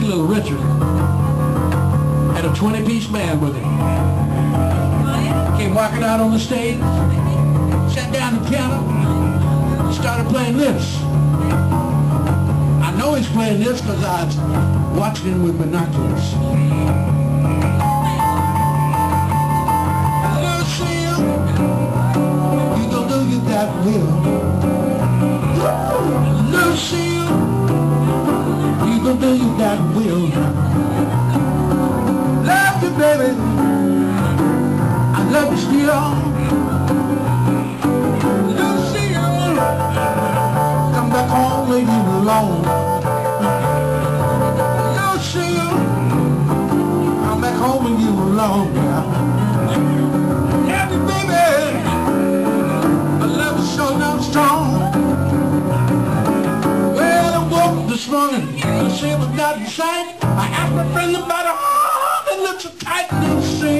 Little Richard had a 20-piece band with him. Came walking out on the stage, sat down at the piano, and started playing this. I know he's playing this because I was watching him with binoculars. Lucille, you don't do you that will. Lucille, morning, Lucille was not in. I and asked my friend about her heart that looks so tight, Lucille. Lucille,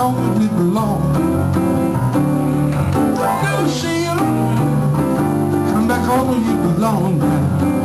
home you belong. Lucille, come back home and you belong now.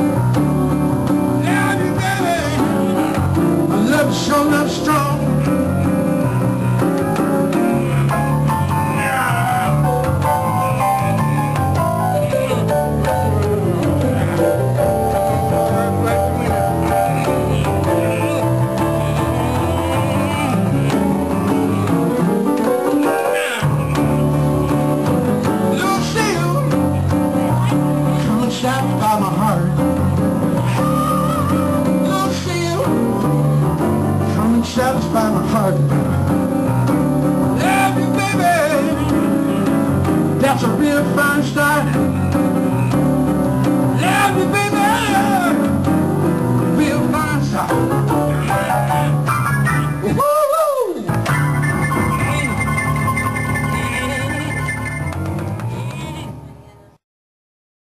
Satisfy my heart. Lucille, come and satisfy my heart. Love you, baby. That's a real fine start.